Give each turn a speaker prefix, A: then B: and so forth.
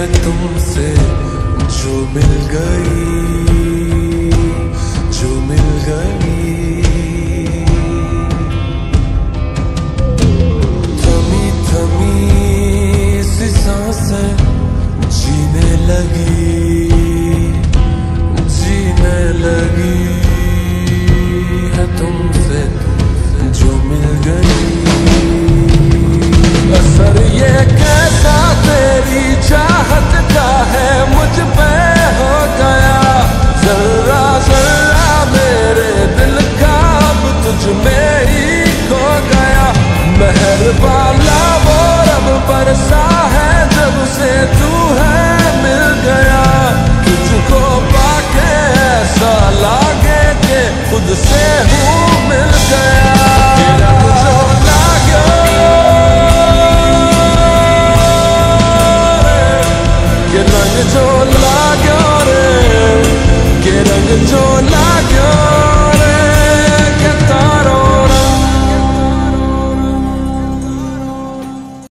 A: है तुमसे जो मिल गई, जो मिल गई। थमी थमी सी साँसें जीने लगी जीने लगी है तुमसे जो मिल गई। तुझसे हूँ मिल गया जो लागा ये जो ला